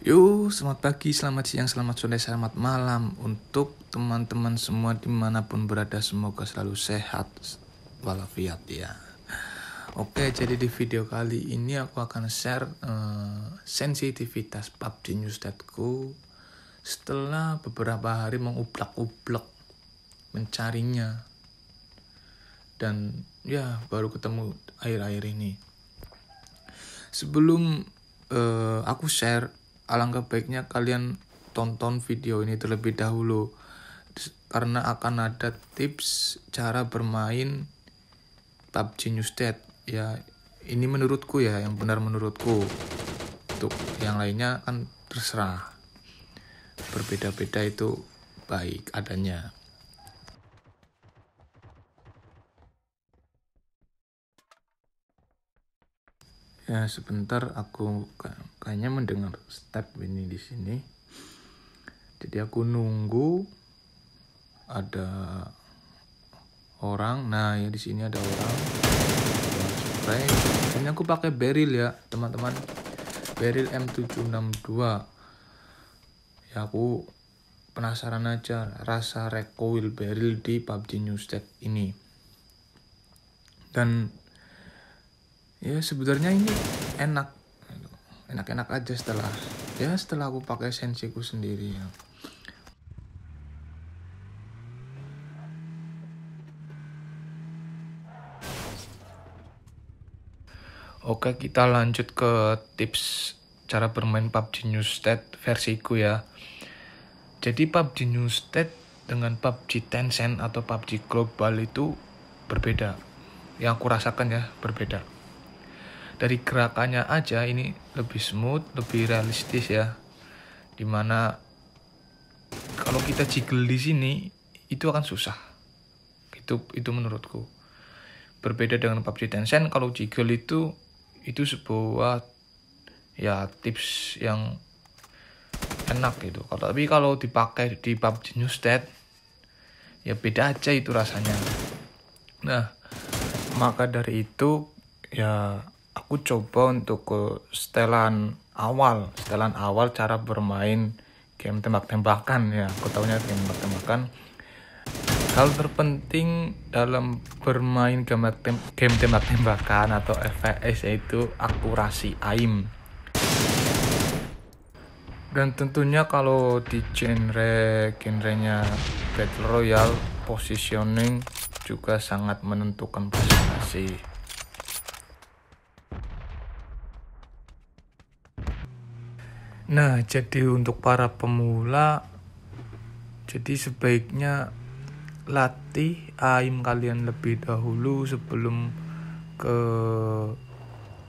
Yo, selamat pagi, selamat siang, selamat sore, selamat malam Untuk teman-teman semua di mana pun berada. Semoga selalu sehat walafiat ya. Oke, jadi di video kali ini aku akan share uh, sensitivitas PUBG News.ku Setelah beberapa hari menguplak-uplak mencarinya. Dan ya, baru ketemu akhir-akhir ini. Sebelum uh, aku share alangkah baiknya kalian tonton video ini terlebih dahulu. Karena akan ada tips cara bermain PUBG New State ya ini menurutku ya yang benar menurutku. Untuk yang lainnya kan terserah. Berbeda-beda itu baik adanya ya sebentar aku kayaknya mendengar step ini di sini. Jadi aku nunggu ada orang. Nah ya di sini ada orang. Spray ini aku pakai barrel ya teman-teman. Barrel M762 ya aku penasaran aja rasa recoil barrel di PUBG New State ini. Dan ya sebenarnya ini enak. Enak-enak aja setelah ya setelah aku pakai sensiku sendiri ya. Oke kita lanjut ke tips cara bermain PUBG New State versiku ya. Jadi PUBG New State dengan PUBG Tencent atau PUBG Global itu berbeda. Yang aku rasakan ya berbeda dari gerakannya aja ini lebih smooth, lebih realistis ya. Di mana kalau kita jiggle di sini itu akan susah. Itu itu menurutku. Berbeda dengan PUBG Tencent kalau jiggle itu itu sebuah ya tips yang enak gitu. Tapi kalau dipakai di PUBG New State ya beda aja itu rasanya. Nah, maka dari itu ya aku coba untuk ke setelan awal. Setelan awal cara bermain game tembak-tembakan ya. Aku tahunya game tembak-tembakan. Hal terpenting dalam bermain game, tem game tembak-tembakan atau FPS yaitu akurasi aim. Dan tentunya kalau di genre genrenya battle royale positioning juga sangat menentukan prestasi Nah, jadi untuk para pemula, jadi sebaiknya latih aim kalian lebih dahulu sebelum ke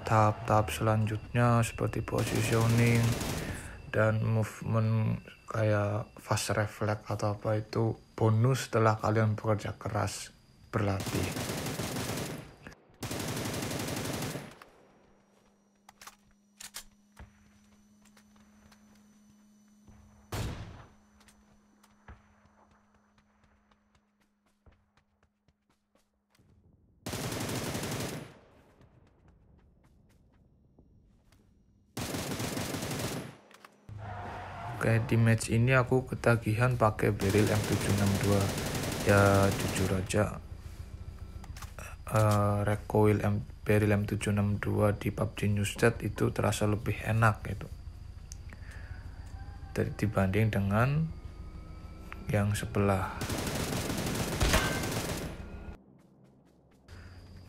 tahap-tahap selanjutnya seperti positioning dan movement kayak fast reflect atau apa itu bonus setelah kalian bekerja keras berlatih. Oke di match ini aku ketagihan pakai barrel M762 ya jujur aja. Uh, recoil M barrel M762 di PUBG New State itu terasa lebih enak gitu. Dari dibanding dengan yang sebelah.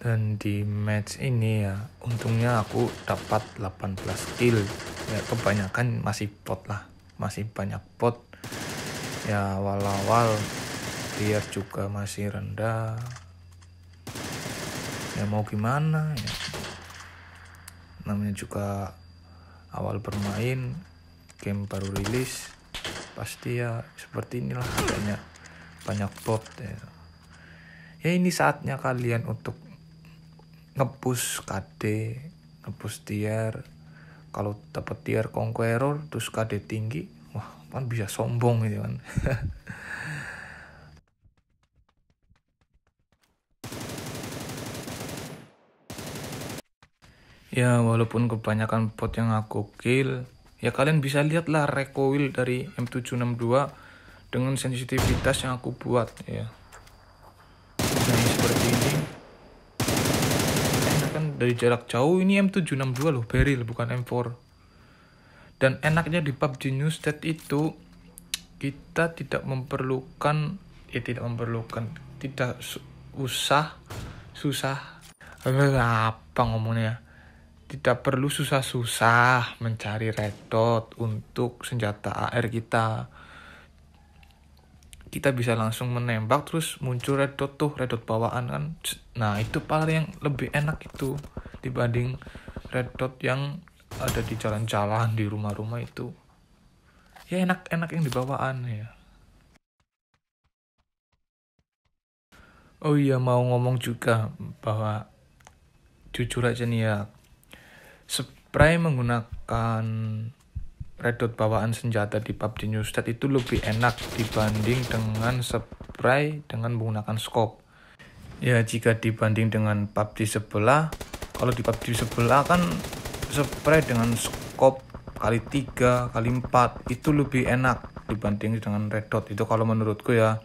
Dan di match ini ya untungnya aku dapat 18 kill. Ya kebanyakan masih pot lah masih banyak pot. Ya awal-awal tier juga masih rendah. Ya mau gimana ya? Namanya juga awal bermain game baru rilis pasti ya seperti inilah adanya banyak bot ya. Ya ini saatnya kalian untuk ngepush KD ngepush tier kalau dapat tier conqueror terus KD tinggi wah kan bisa sombong gitu kan. Ya walaupun kebanyakan bot yang aku kill ya kalian bisa lihatlah recoil dari M762 dengan sensitivitas yang aku buat ya. Nah seperti ini kan dari jarak jauh ini M762 loh barrel bukan M4 dan enaknya di PUBG New State itu kita tidak memerlukan ya tidak memerlukan tidak usah susah. Apa ngomongnya? Tidak perlu susah-susah mencari red untuk senjata AR kita. Kita bisa langsung menembak terus muncul red dot tuh, red dot bawaan kan. Nah, itu paling yang lebih enak itu dibanding red dot yang ada di jalan-jalan di rumah-rumah itu. Ya enak-enak yang di bawaan ya. Oh iya mau ngomong juga bahwa jujur aja nih ya spray menggunakan red dot bawaan senjata di PUBG New State itu lebih enak dibanding dengan spray dengan menggunakan scope. Ya jika dibanding dengan PUBG sebelah, kalau di PUBG sebelah kan spray dengan scope kali 3 kali 4 itu lebih enak dibanding dengan red dot itu kalau menurutku ya.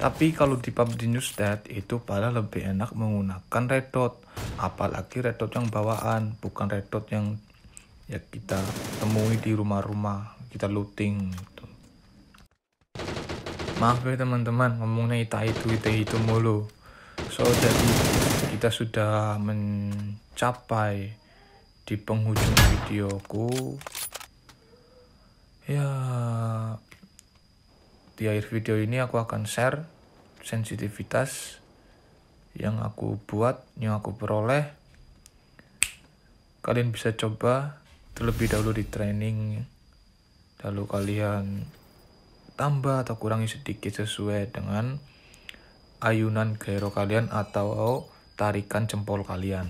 Tapi kalau di PUBG New State itu pada lebih enak menggunakan red dot apalagi red dot yang bawaan bukan red dot yang ya kita temui di rumah-rumah kita looting gitu. maaf ya teman-teman ngomongnya ita itu ita itu mulu so jadi kita sudah mencapai di penghujung videoku ya di akhir video ini aku akan share sensitivitas yang aku buat, yang aku peroleh. Kalian bisa coba terlebih dahulu di training, lalu kalian tambah atau kurangi sedikit sesuai dengan ayunan gyro kalian atau tarikan jempol kalian.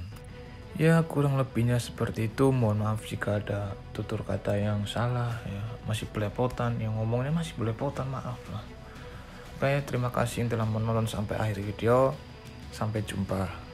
Ya kurang lebihnya seperti itu. Mohon maaf jika ada tutur kata yang salah ya masih belepotan yang ngomongnya masih belepotan maaf lah. Oke terima kasih yang telah menonton sampai akhir video. Sampai jumpa.